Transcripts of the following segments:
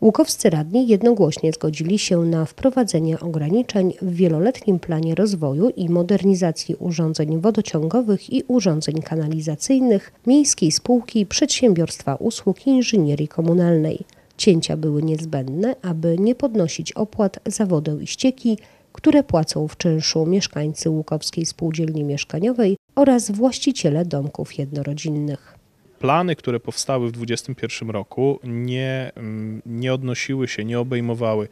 Łukowscy radni jednogłośnie zgodzili się na wprowadzenie ograniczeń w wieloletnim planie rozwoju i modernizacji urządzeń wodociągowych i urządzeń kanalizacyjnych Miejskiej Spółki Przedsiębiorstwa Usług Inżynierii Komunalnej. Cięcia były niezbędne, aby nie podnosić opłat za wodę i ścieki, które płacą w czynszu mieszkańcy Łukowskiej Spółdzielni Mieszkaniowej oraz właściciele domków jednorodzinnych plany, które powstały w 2021 roku, nie, mm, nie odnosiły się, nie obejmowały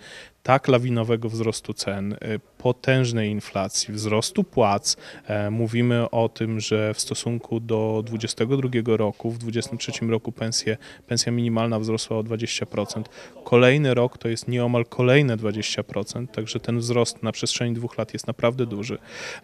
tak lawinowego wzrostu cen, y, potężnej inflacji, wzrostu płac. E, mówimy o tym, że w stosunku do 2022 roku, w 2023 roku pensje, pensja minimalna wzrosła o 20%. Kolejny rok to jest nieomal kolejne 20%, także ten wzrost na przestrzeni dwóch lat jest naprawdę duży.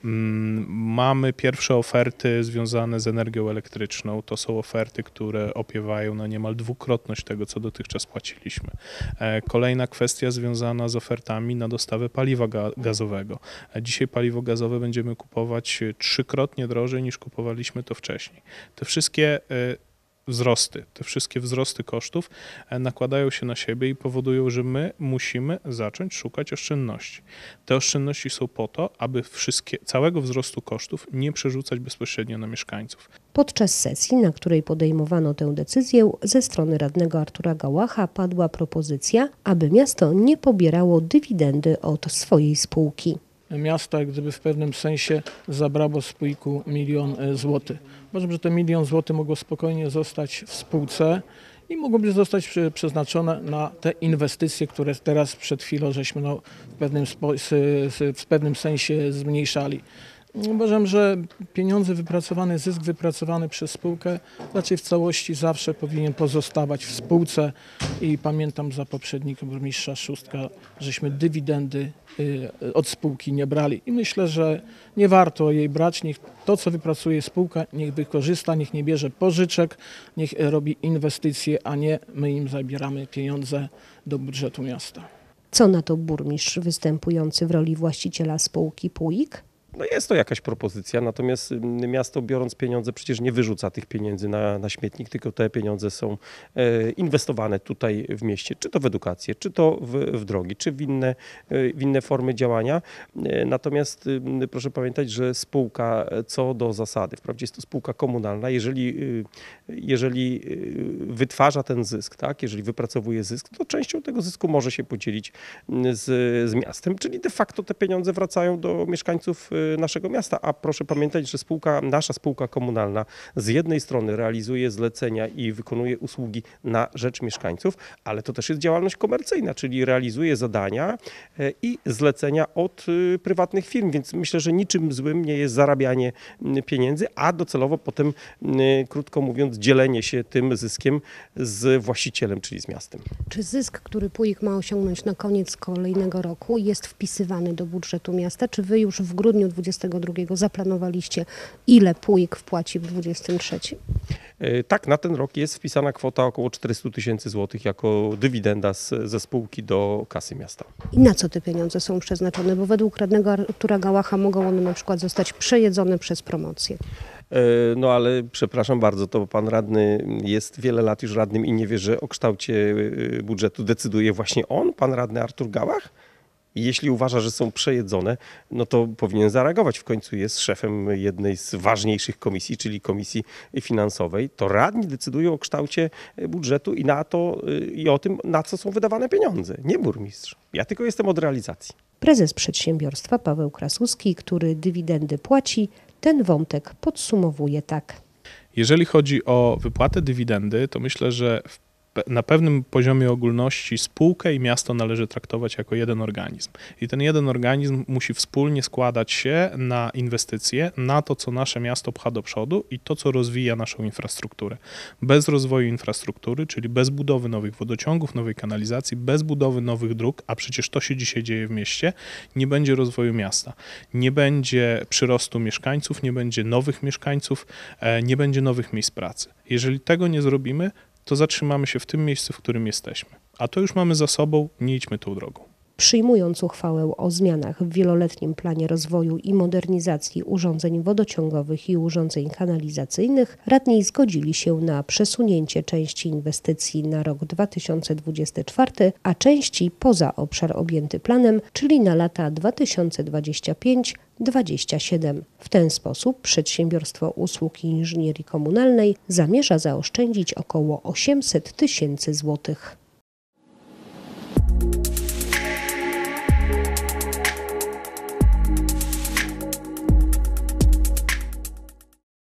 Mm, mamy pierwsze oferty związane z energią elektryczną. To są oferty, które opiewają na niemal dwukrotność tego, co dotychczas płaciliśmy. E, kolejna kwestia związana z ofertami na dostawę paliwa gazowego. Dzisiaj paliwo gazowe będziemy kupować trzykrotnie drożej niż kupowaliśmy to wcześniej. Te wszystkie e, wzrosty, te wszystkie wzrosty kosztów e, nakładają się na siebie i powodują, że my musimy zacząć szukać oszczędności. Te oszczędności są po to, aby wszystkie, całego wzrostu kosztów nie przerzucać bezpośrednio na mieszkańców. Podczas sesji, na której podejmowano tę decyzję, ze strony radnego Artura Gałacha padła propozycja, aby miasto nie pobierało dywidendy od swojej spółki miasta gdyby w pewnym sensie zabrało z pujku milion e, złotych. Uważam, że ten milion złotych mogło spokojnie zostać w spółce i mogłoby zostać przeznaczone na te inwestycje, które teraz przed chwilą żeśmy no, w, pewnym w pewnym sensie zmniejszali. Uważam, że pieniądze wypracowane, zysk wypracowany przez spółkę raczej w całości zawsze powinien pozostawać w spółce i pamiętam za poprzednikiem burmistrza Szóstka, żeśmy dywidendy y, od spółki nie brali i myślę, że nie warto jej brać, niech to co wypracuje spółka, niech wykorzysta, niech nie bierze pożyczek, niech robi inwestycje, a nie my im zabieramy pieniądze do budżetu miasta. Co na to burmistrz występujący w roli właściciela spółki PUIK? No jest to jakaś propozycja, natomiast miasto biorąc pieniądze przecież nie wyrzuca tych pieniędzy na, na śmietnik, tylko te pieniądze są e, inwestowane tutaj w mieście, czy to w edukację, czy to w, w drogi, czy w inne, e, w inne formy działania. E, natomiast proszę pamiętać, że spółka co do zasady, wprawdzie jest to spółka komunalna, jeżeli, jeżeli wytwarza ten zysk, tak, jeżeli wypracowuje zysk, to częścią tego zysku może się podzielić z, z miastem, czyli de facto te pieniądze wracają do mieszkańców naszego miasta. A proszę pamiętać, że spółka, nasza spółka komunalna z jednej strony realizuje zlecenia i wykonuje usługi na rzecz mieszkańców, ale to też jest działalność komercyjna, czyli realizuje zadania e, i zlecenia od e, prywatnych firm, więc myślę, że niczym złym nie jest zarabianie pieniędzy, a docelowo potem, krótko mówiąc, dzielenie się tym zyskiem z właścicielem, czyli z miastem. Czy zysk, który PUIK ma osiągnąć na koniec kolejnego roku jest wpisywany do budżetu miasta, czy wy już w grudniu 2022 zaplanowaliście, ile PUIK wpłaci w 2023? E, tak, na ten rok jest wpisana kwota około 400 tysięcy złotych jako dywidenda z, ze spółki do kasy miasta. I na co te pieniądze są przeznaczone? Bo według radnego Artura Gałacha mogą one na przykład zostać przejedzone przez promocję. E, no ale przepraszam bardzo, to pan radny jest wiele lat już radnym i nie wie, że o kształcie e, budżetu decyduje właśnie on, pan radny Artur Gałach? I jeśli uważa, że są przejedzone, no to powinien zareagować. W końcu jest szefem jednej z ważniejszych komisji, czyli komisji finansowej. To radni decydują o kształcie budżetu i na to i o tym, na co są wydawane pieniądze, nie burmistrz. Ja tylko jestem od realizacji. Prezes przedsiębiorstwa Paweł Krasuski, który dywidendy płaci, ten wątek podsumowuje tak. Jeżeli chodzi o wypłatę dywidendy, to myślę, że w na pewnym poziomie ogólności spółkę i miasto należy traktować jako jeden organizm. I ten jeden organizm musi wspólnie składać się na inwestycje, na to, co nasze miasto pcha do przodu i to, co rozwija naszą infrastrukturę. Bez rozwoju infrastruktury, czyli bez budowy nowych wodociągów, nowej kanalizacji, bez budowy nowych dróg, a przecież to się dzisiaj dzieje w mieście, nie będzie rozwoju miasta. Nie będzie przyrostu mieszkańców, nie będzie nowych mieszkańców, e, nie będzie nowych miejsc pracy. Jeżeli tego nie zrobimy, to zatrzymamy się w tym miejscu, w którym jesteśmy. A to już mamy za sobą, nie idźmy tą drogą. Przyjmując uchwałę o zmianach w wieloletnim planie rozwoju i modernizacji urządzeń wodociągowych i urządzeń kanalizacyjnych, radni zgodzili się na przesunięcie części inwestycji na rok 2024, a części poza obszar objęty planem, czyli na lata 2025-27. W ten sposób Przedsiębiorstwo Usług Inżynierii Komunalnej zamierza zaoszczędzić około 800 tysięcy złotych.